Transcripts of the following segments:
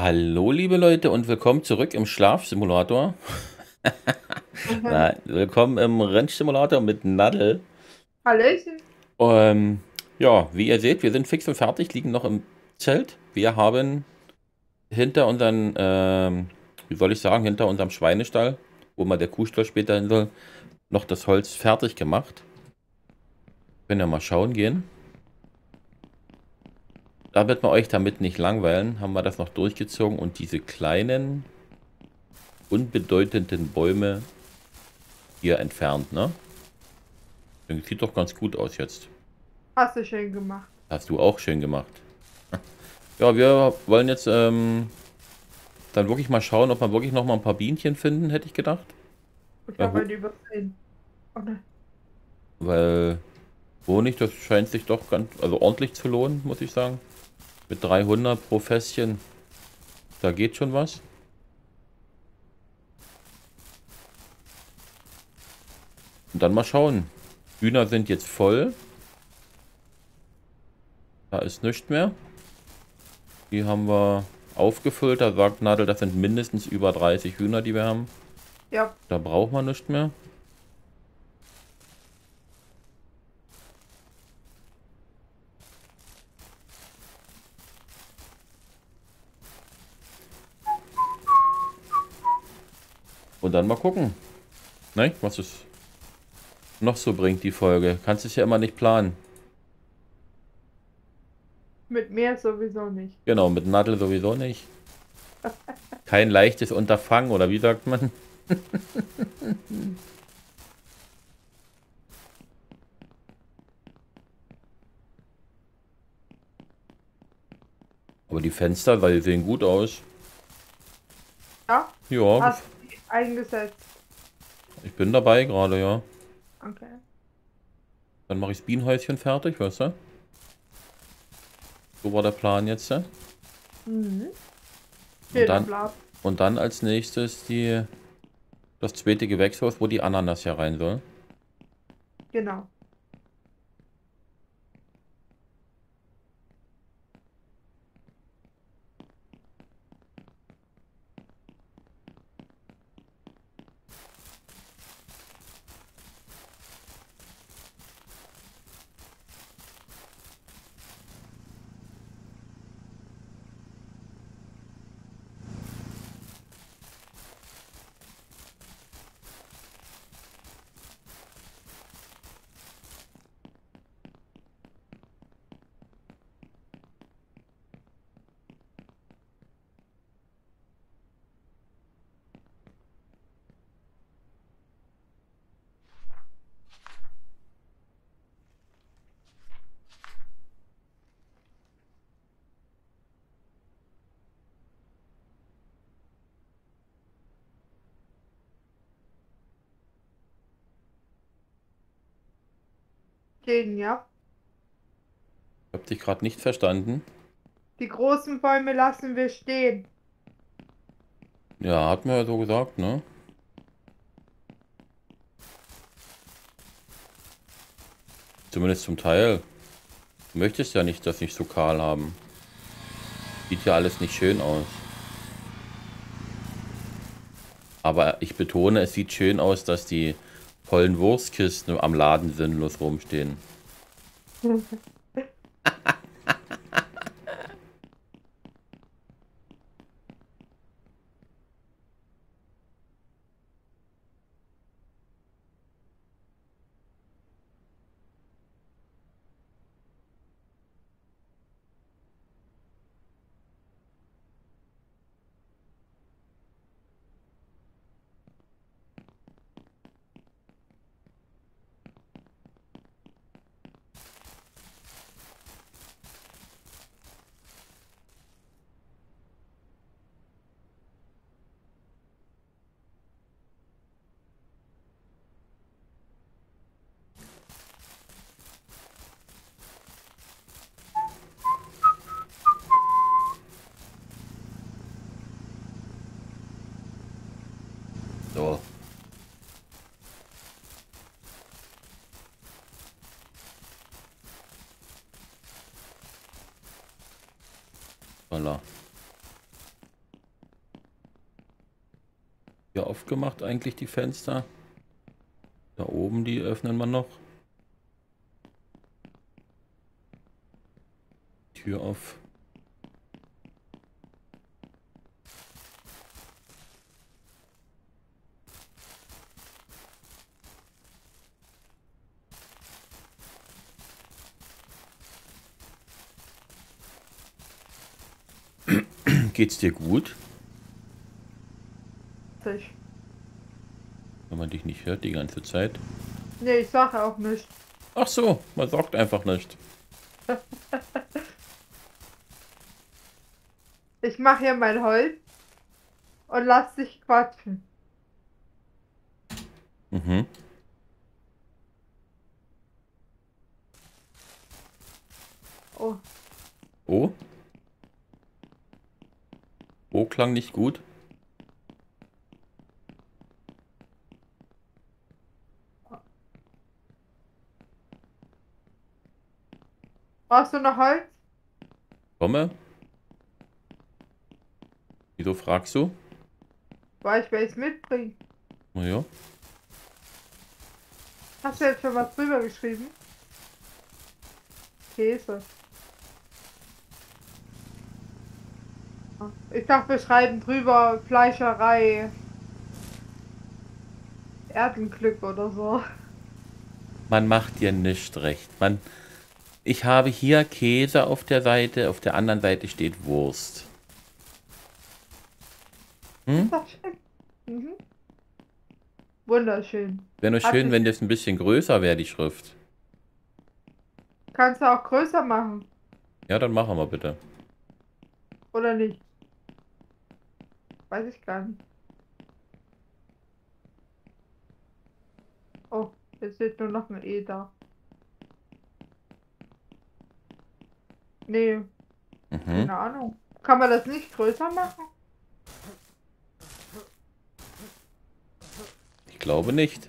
Hallo, liebe Leute, und willkommen zurück im Schlafsimulator. Nein, willkommen im Rennsimulator mit Nadel. Hallöchen. Ähm, ja, wie ihr seht, wir sind fix und fertig, liegen noch im Zelt. Wir haben hinter unseren, ähm, wie soll ich sagen, hinter unserem Schweinestall, wo mal der Kuhstall später hin soll, noch das Holz fertig gemacht. Können ja mal schauen gehen. Damit wir euch damit nicht langweilen, haben wir das noch durchgezogen und diese kleinen, unbedeutenden Bäume hier entfernt, ne? Sieht doch ganz gut aus jetzt. Hast du schön gemacht. Hast du auch schön gemacht. Ja, wir wollen jetzt ähm, dann wirklich mal schauen, ob wir wirklich noch mal ein paar Bienchen finden, hätte ich gedacht. Ich habe eine übersehen. Oh ne. Weil Honig, das scheint sich doch ganz, also ordentlich zu lohnen, muss ich sagen. Mit 300 pro Fässchen, da geht schon was. Und dann mal schauen. Hühner sind jetzt voll. Da ist nichts mehr. Die haben wir aufgefüllt. Da sagt Nadel, das sind mindestens über 30 Hühner, die wir haben. Ja. Da braucht man nichts mehr. Und dann mal gucken, ne, was es noch so bringt, die Folge. Kannst es ja immer nicht planen. Mit mir sowieso nicht. Genau, mit Nadel sowieso nicht. Kein leichtes Unterfangen, oder wie sagt man? Aber die Fenster, weil die sehen gut aus. Ja? Ja. Du die eingesetzt? Ich bin dabei gerade, ja. Okay. Dann mache ich das Bienenhäuschen fertig, weißt du? So war der Plan jetzt. Ja? Mhm. Und dann, und dann als nächstes die das zweite Gewächshaus, wo die Ananas ja rein soll. Genau. Stehen, ja? Ich hab dich gerade nicht verstanden. Die großen Bäume lassen wir stehen. Ja, hat mir ja so gesagt, ne? Zumindest zum Teil. Du möchtest ja nicht, dass nicht so kahl haben. Sieht ja alles nicht schön aus. Aber ich betone, es sieht schön aus, dass die vollen Wurstkisten am Laden sinnlos rumstehen. Maler. Hier aufgemacht eigentlich die Fenster. Da oben, die öffnen wir noch. Tür auf. Geht's dir gut? Sich. Wenn man dich nicht hört die ganze Zeit. Nee, ich sage auch nicht. Ach so, man sagt einfach nicht. Ich mache hier mein Holz und lass dich quatschen. Mhm. Oh, Oh? Oh klang nicht gut. brauchst du noch Holz? Komme. Wieso fragst du? Weil ich welches mitbringen. Naja. Hast du jetzt schon was drüber geschrieben? Käse. Ich dachte, wir schreiben drüber Fleischerei. Erdenglück oder so. Man macht dir nicht recht. Man, ich habe hier Käse auf der Seite, auf der anderen Seite steht Wurst. Hm? Mhm. Wunderschön. Wäre nur Hat schön, wenn das ein bisschen größer wäre, die Schrift. Kannst du auch größer machen, Ja, dann machen wir bitte. oder nicht? Weiß ich gar nicht. Oh, jetzt steht nur noch ein E da. Nee, Mhm. keine Ahnung. Kann man das nicht größer machen? Ich glaube nicht.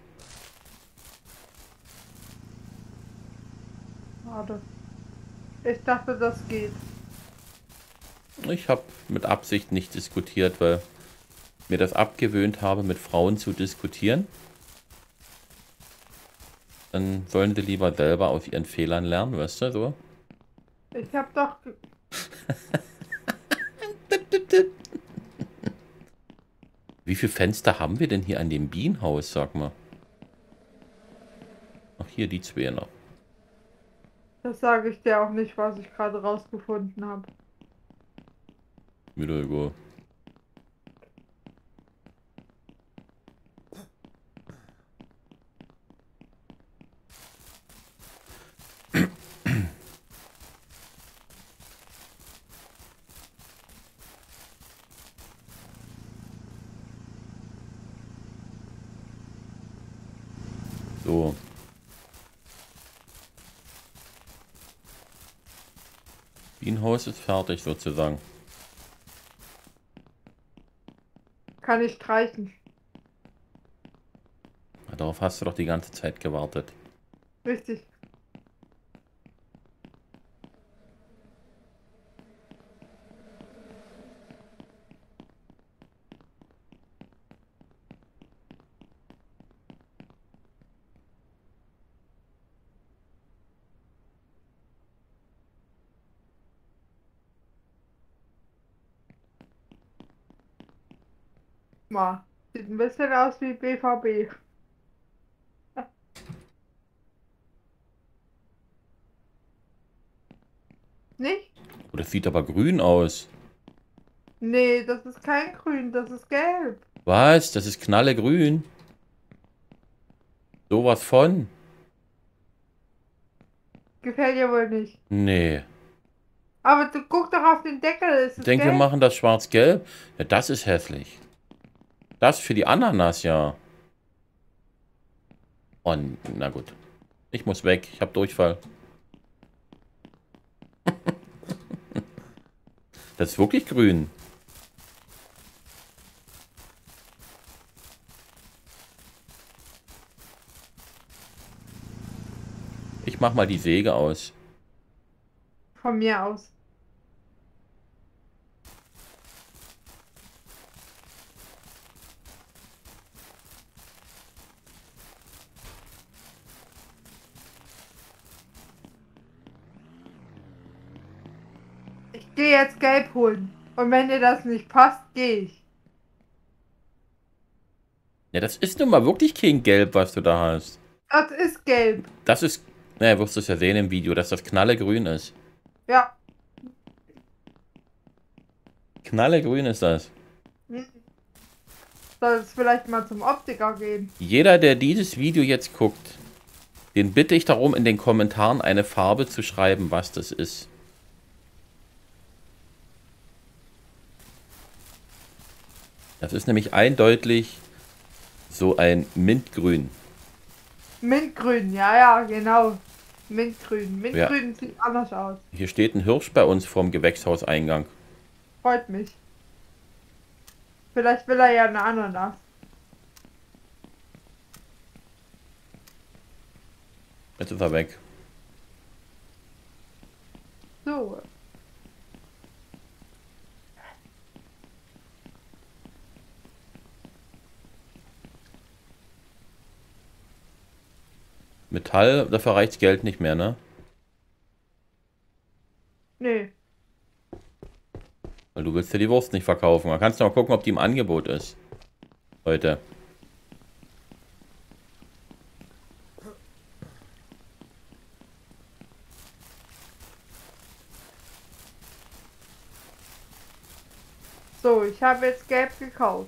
Schade. Ich dachte, das geht. Ich habe mit Absicht nicht diskutiert, weil mir das abgewöhnt habe, mit Frauen zu diskutieren. Dann sollen sie lieber selber aus ihren Fehlern lernen, weißt du, so. Ich hab doch. Wie viele Fenster haben wir denn hier an dem Bienenhaus, sag mal? Ach, hier die zwei noch. Das sage ich dir auch nicht, was ich gerade rausgefunden habe. Wieder egal. So. Bienenhaus ist fertig sozusagen. Kann ich streichen. Darauf hast du doch die ganze Zeit gewartet. Richtig. Mal. Bisschen aus wie BVB. Nicht? Oh, das sieht aber grün aus. Nee, das ist kein Grün, das ist gelb. Was? Das ist knallegrün. Sowas von? Gefällt dir wohl nicht. Nee. Aber du guck doch auf den Deckel, ist Ich denke, wir machen das schwarz-gelb. Ja, das ist hässlich. Das für die Ananas, ja. Oh, na gut. Ich muss weg. Ich habe Durchfall. das ist wirklich grün. Ich mach mal die Säge aus. Von mir aus. Gehe jetzt gelb holen. Und wenn dir das nicht passt, gehe ich. Ja, das ist nun mal wirklich kein Gelb, was du da hast. Das ist gelb. Das ist, naja, wirst du es ja sehen im Video, dass das knallegrün ist. Ja. Knallegrün ist das. Hm. Soll es vielleicht mal zum Optiker gehen? Jeder, der dieses Video jetzt guckt, den bitte ich darum, in den Kommentaren eine Farbe zu schreiben, was das ist. Das ist nämlich eindeutig so ein Mintgrün. Mintgrün, ja, ja, genau. Mintgrün. Mintgrün ja. sieht anders aus. Hier steht ein Hirsch bei uns vorm Gewächshauseingang. Freut mich. Vielleicht will er ja eine Ananas. Jetzt ist er weg. So. Metall, dafür reicht Geld nicht mehr, ne? Nee. Weil du willst ja die Wurst nicht verkaufen. Da kannst du mal gucken, ob die im Angebot ist. Heute. So, ich habe jetzt gelb gekauft.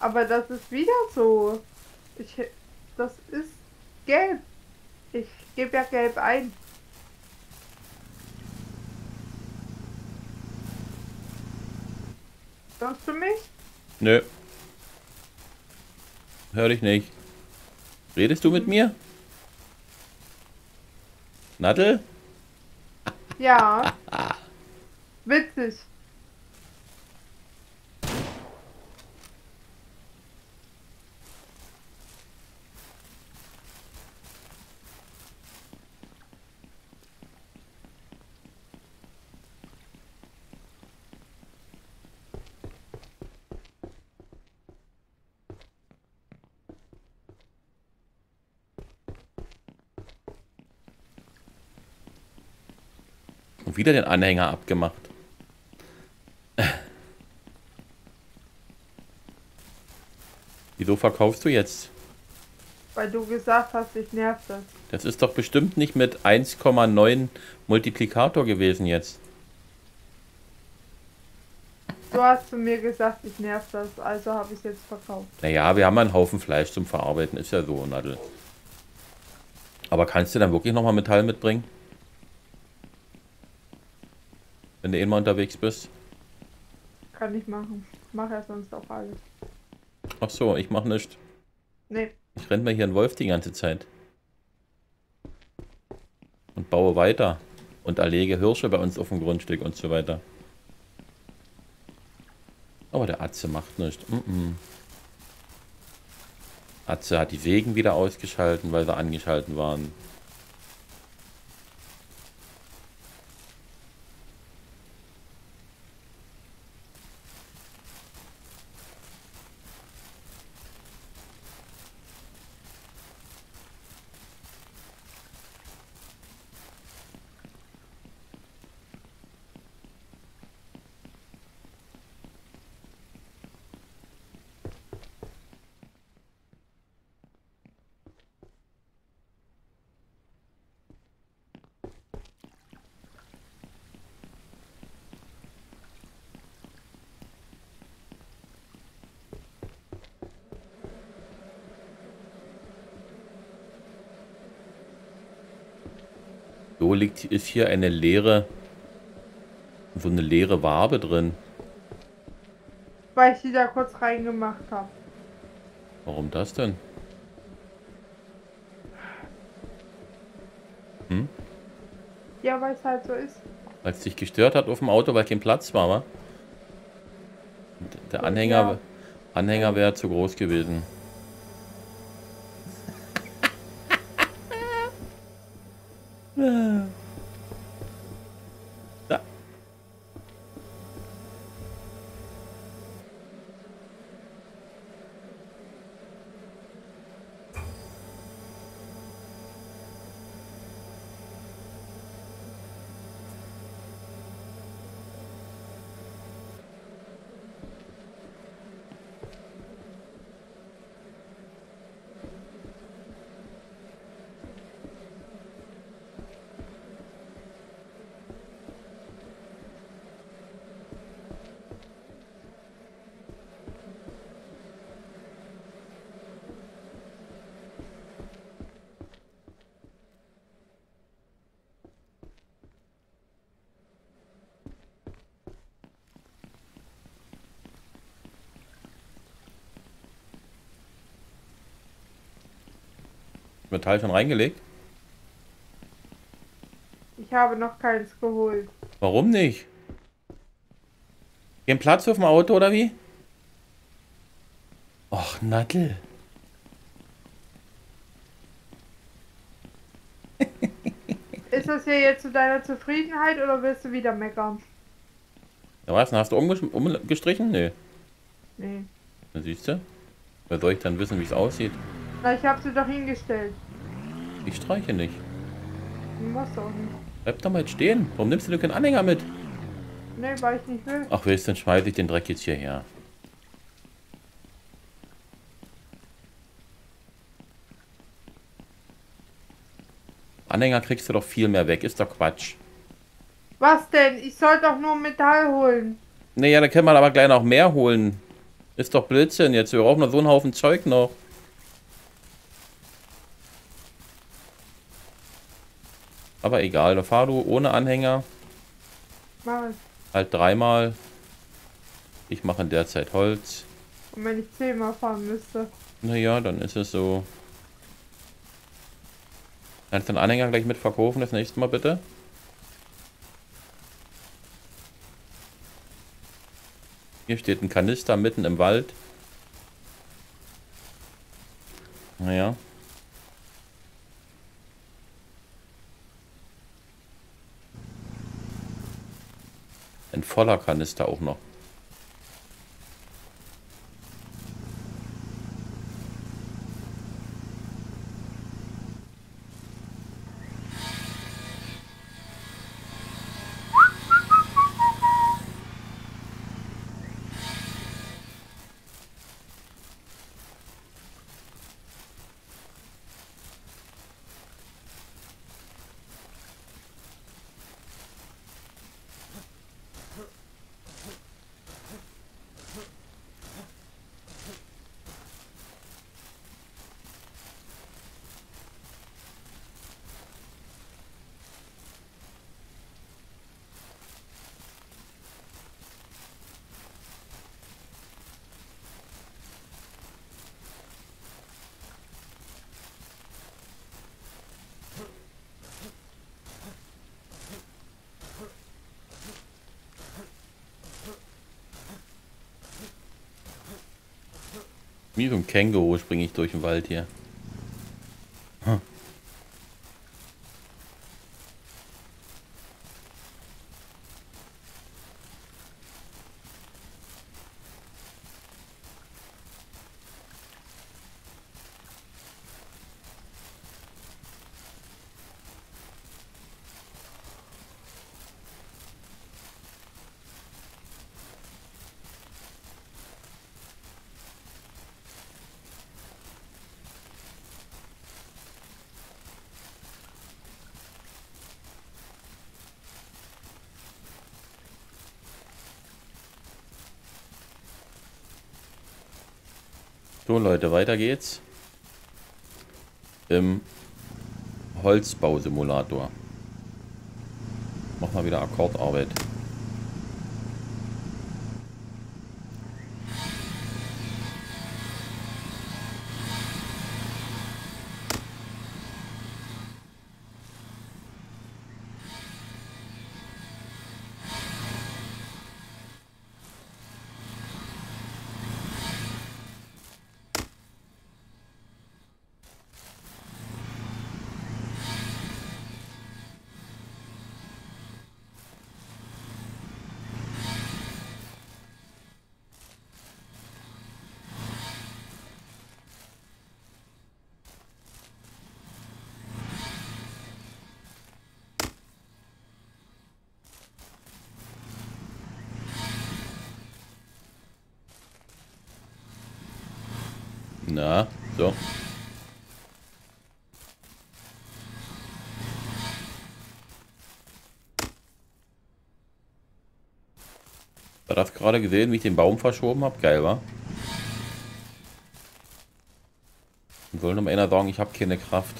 Aber das ist wieder so. Ich, das ist gelb. Ich gebe ja gelb ein. Hörst du mich? Nö. Hör dich nicht. Redest du mit mir? Nadel? Ja. Witzig. Und wieder den Anhänger abgemacht. Wieso verkaufst du jetzt? Weil du gesagt hast, ich nerv das. Das ist doch bestimmt nicht mit 1,9 Multiplikator gewesen jetzt. Du hast zu mir gesagt, ich nerv das, also habe ich jetzt verkauft. Naja, wir haben einen Haufen Fleisch zum Verarbeiten, ist ja so, Nadel. Aber kannst du dann wirklich nochmal Metall mitbringen? Wenn du eh mal unterwegs bist? Kann ich machen. Mach ja sonst auch alles. Ach so, ich mach nichts. Nee. Ich renne mir hier einen Wolf die ganze Zeit. Und baue weiter. Und erlege Hirsche bei uns auf dem Grundstück und so weiter. Aber der Atze macht nichts. Mm -mm. Atze hat die Sägen wieder ausgeschalten, weil sie angeschalten waren. So liegt, ist hier eine leere, so eine leere Wabe drin. Weil ich die da kurz reingemacht habe. Warum das denn? Hm? Ja, weil es halt so ist. Weil es dich gestört hat auf dem Auto, weil kein Platz war, wa? Der Anhänger, ja. Anhänger wäre zu groß gewesen. Metall schon reingelegt? Ich habe noch keins geholt. Warum nicht? Kein Platz auf dem Auto oder wie? Och, Nattel. Ist das hier jetzt zu deiner Zufriedenheit oder willst du wieder meckern? Ja, was? Hast du umgestrichen? Nee. Nee. Na, siehst du? Wer soll ich dann wissen, wie es aussieht? Na, ich habe sie doch hingestellt. Ich streiche nicht. Du musst auch nicht. Bleib doch mal jetzt stehen. Warum nimmst du denn keinen Anhänger mit? Nee, weil ich nicht will. Ach, willst du, dann schmeiß ich den Dreck jetzt hierher. Anhänger kriegst du doch viel mehr weg, ist doch Quatsch. Was denn? Ich soll doch nur Metall holen. Naja, da kann man aber gleich noch mehr holen. Ist doch Blödsinn jetzt. Wir brauchen noch so einen Haufen Zeug noch. Aber egal, da fahr du ohne Anhänger. Ich. Halt dreimal. Ich mache in der Zeit Holz. Und wenn ich zehnmal fahren müsste. Naja, dann ist es so. Kannst du den Anhänger gleich mit verkaufen das nächste Mal bitte? Hier steht ein Kanister mitten im Wald. Naja. Ein voller Kanister auch noch. Wie so ein Känguru springe ich durch den Wald hier. So Leute, weiter geht's. Im Holzbausimulator. Mach mal wieder Akkordarbeit. Na, so. Hat das gerade gesehen, wie ich den Baum verschoben habe? Geil, war. Und soll noch mal einer sagen, ich habe keine Kraft.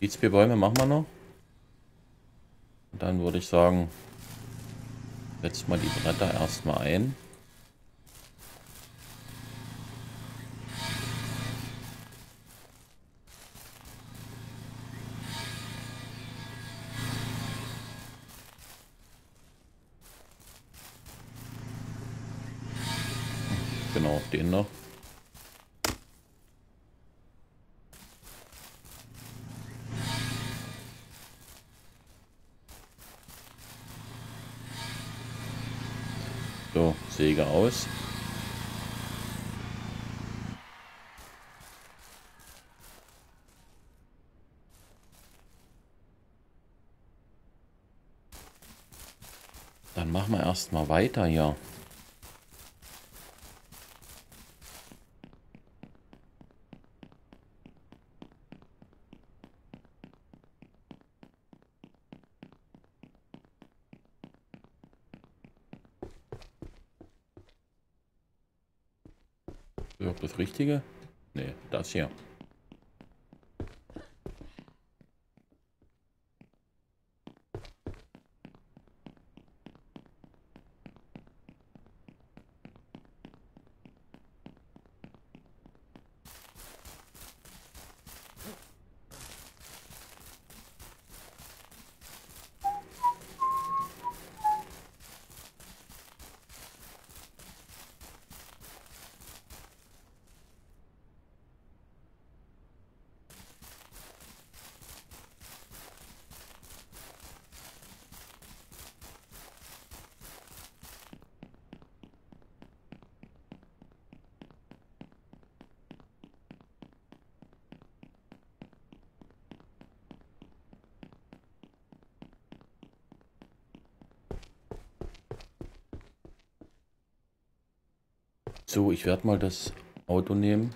Die zwei Bäume machen wir noch. Und dann würde ich sagen, setzt mal die Bretter erstmal ein. Erstmal weiter hier. Das Richtige? Nee, das hier. So, ich werde mal das Auto nehmen.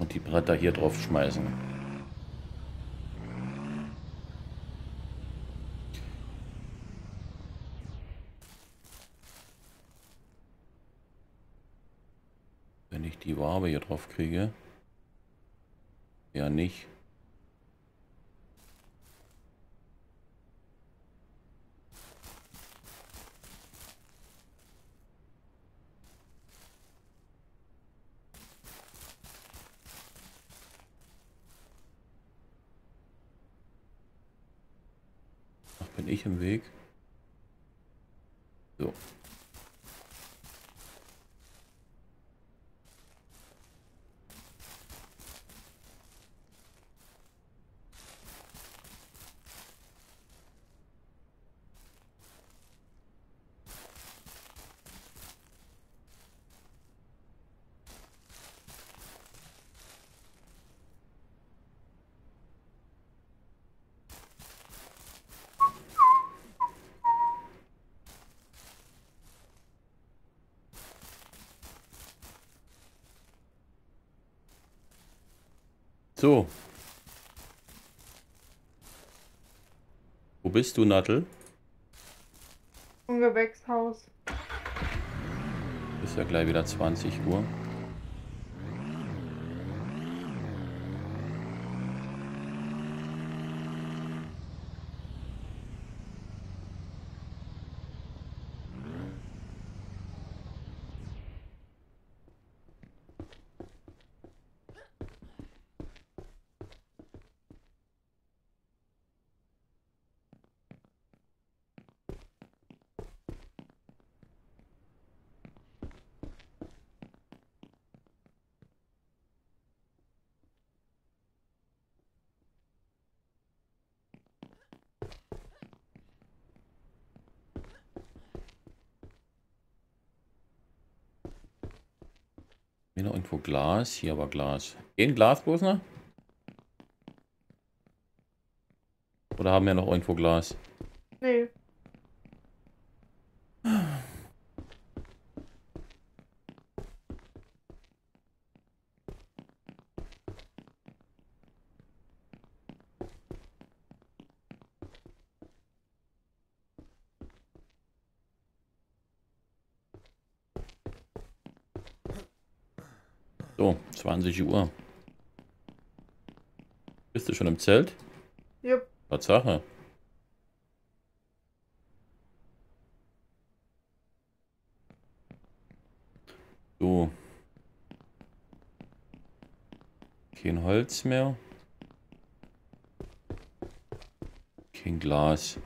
Und die Bretter hier drauf schmeißen. Wenn ich die Wabe hier drauf kriege. Ja, nicht. Im Weg? So. So. Wo bist du, Nattel? Im Gewächshaus. Ist ja gleich wieder 20 Uhr. Hier noch irgendwo Glas. Hier war Glas. Ein Glas bloß noch? Oder haben wir noch irgendwo Glas? 23 Uhr. Bist du schon im Zelt? Jupp. Tatsache. So. Kein Holz mehr. Kein Glas.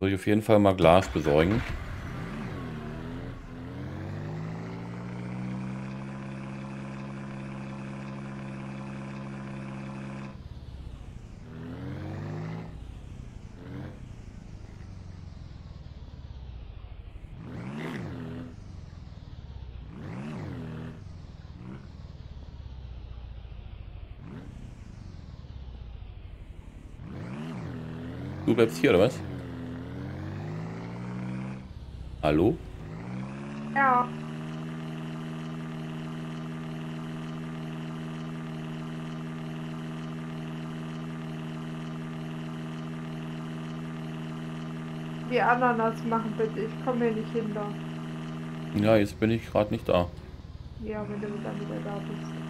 Soll ich auf jeden Fall mal Glas besorgen. Du bleibst hier, oder was? Hallo? Ja. Die Ananas machen bitte, ich komme hier nicht hinter. Ja, jetzt bin ich gerade nicht da. Ja, wenn du dann wieder da bist.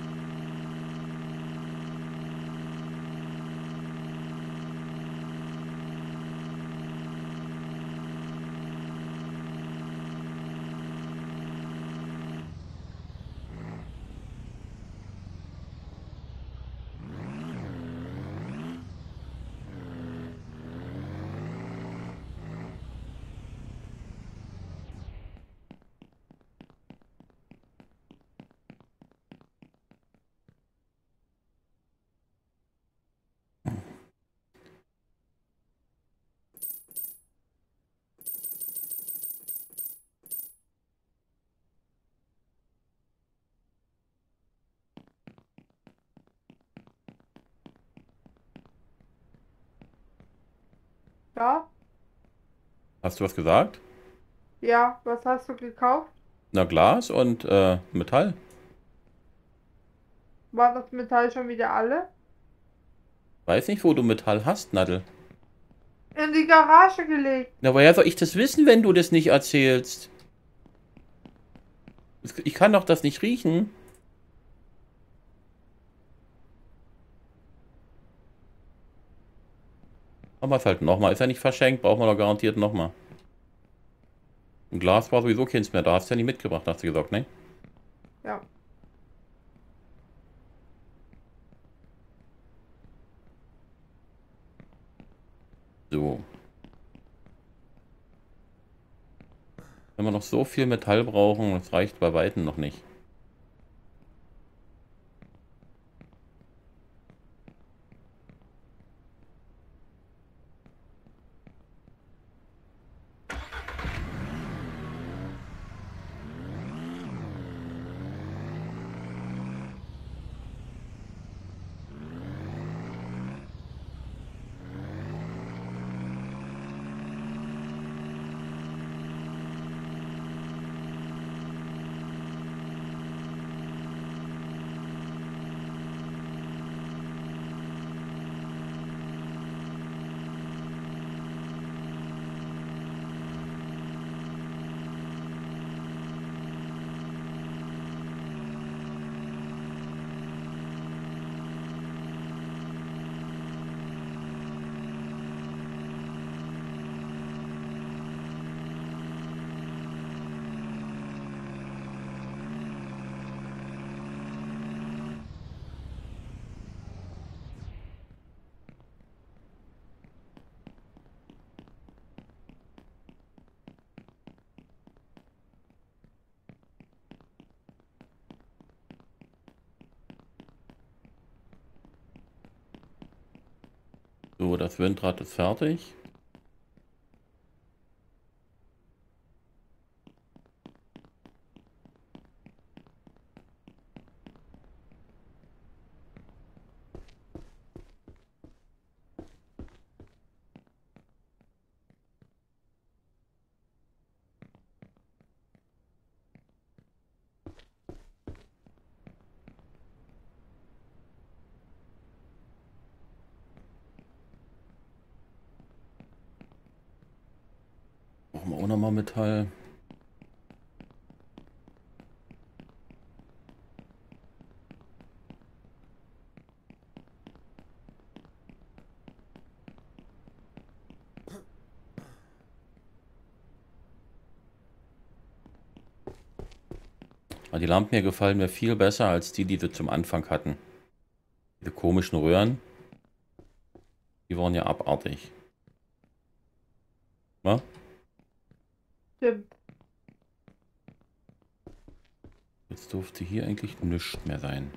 Ja? Hast du was gesagt? Ja, was hast du gekauft? Na, Glas und äh, Metall. War das Metall schon wieder alle? Weiß nicht, wo du Metall hast, Nadel. In die Garage gelegt. Na, woher soll ich das wissen, wenn du das nicht erzählst? Ich kann doch das nicht riechen. Machen wir es halt nochmal. Ist ja nicht verschenkt, brauchen wir doch garantiert nochmal. Ein Glas war sowieso keins mehr. Da hast du ja nicht mitgebracht, hast du gesagt, ne? Ja. So. Wenn wir noch so viel Metall brauchen, das reicht bei Weitem noch nicht. So, das Windrad ist fertig. Brauchen wir auch nochmal Metall. die Lampen hier gefallen mir viel besser als die, die wir zum Anfang hatten. Diese komischen Röhren. Die waren ja abartig. Stimmt. Jetzt durfte hier eigentlich nichts mehr sein.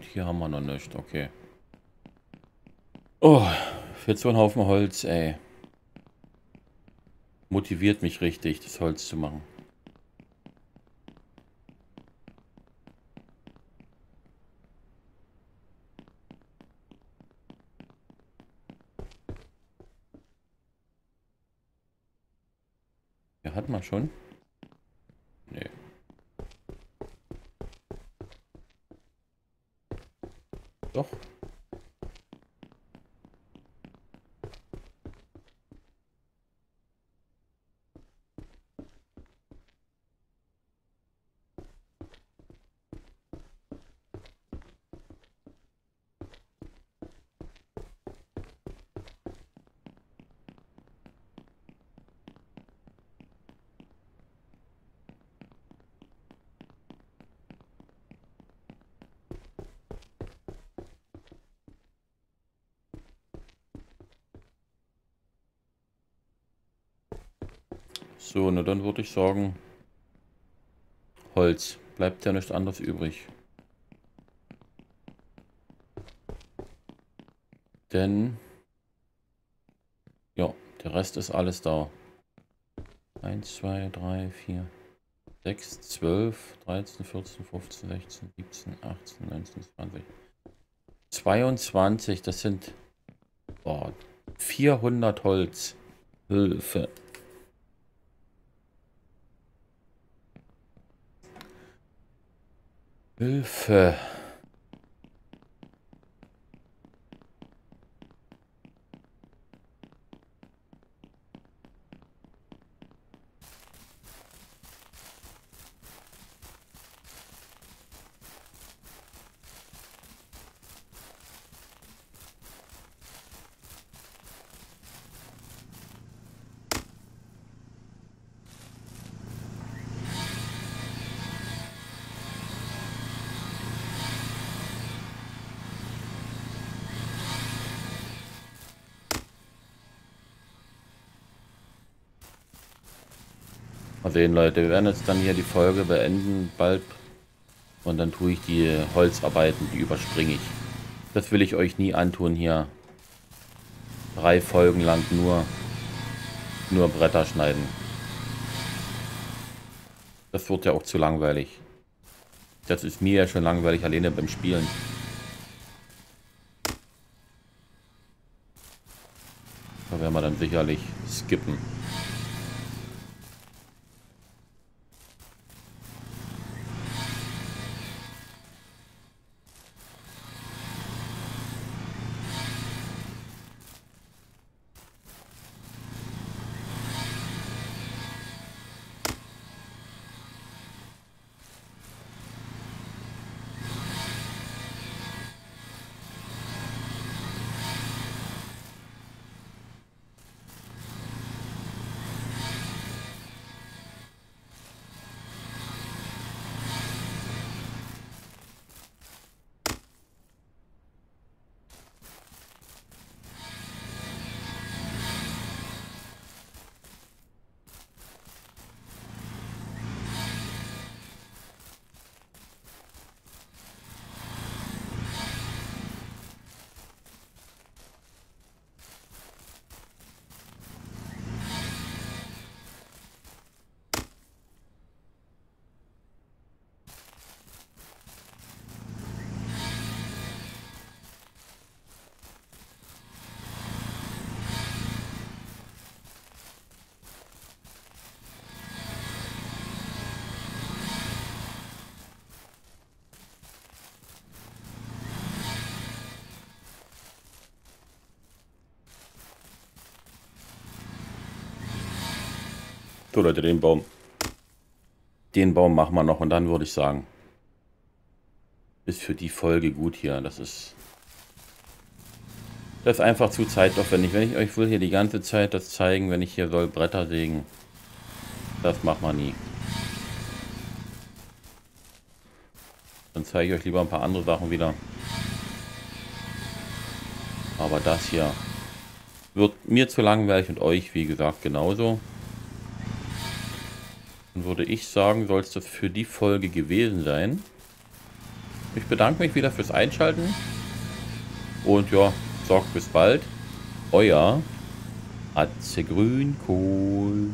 Und hier haben wir noch nichts, okay. Oh, für so einen Haufen Holz, ey. Motiviert mich richtig, das Holz zu machen. Ja, hat man schon. Nee. Doch. So, na dann würde ich sagen, Holz. Bleibt ja nichts anderes übrig. Denn, ja, der Rest ist alles da. 1, 2, 3, 4, 6, 12, 13, 14, 15, 16, 17, 18, 19, 20. 22, das sind oh, 400 Holz. Hilfe. Hilfe. Sehen, Leute. Wir werden jetzt dann hier die Folge beenden, bald. Und dann tue ich die Holzarbeiten, die überspringe ich. Das will ich euch nie antun hier. Drei Folgen lang nur, nur Bretter schneiden. Das wird ja auch zu langweilig. Das ist mir ja schon langweilig alleine beim Spielen. Da werden wir dann sicherlich skippen. So Leute, den Baum. Den Baum machen wir noch und dann würde ich sagen, ist für die Folge gut hier. Das ist das ist einfach zu zeitaufwendig. Wenn ich euch will hier die ganze Zeit das zeigen, wenn ich hier soll Bretter sägen, das macht man nie. Dann zeige ich euch lieber ein paar andere Sachen wieder. Aber das hier wird mir zu langweilig und euch, wie gesagt, genauso. Würde ich sagen, soll es das für die Folge gewesen sein. Ich bedanke mich wieder fürs Einschalten. Und ja, sagt bis bald. Euer Atze Grünkohl.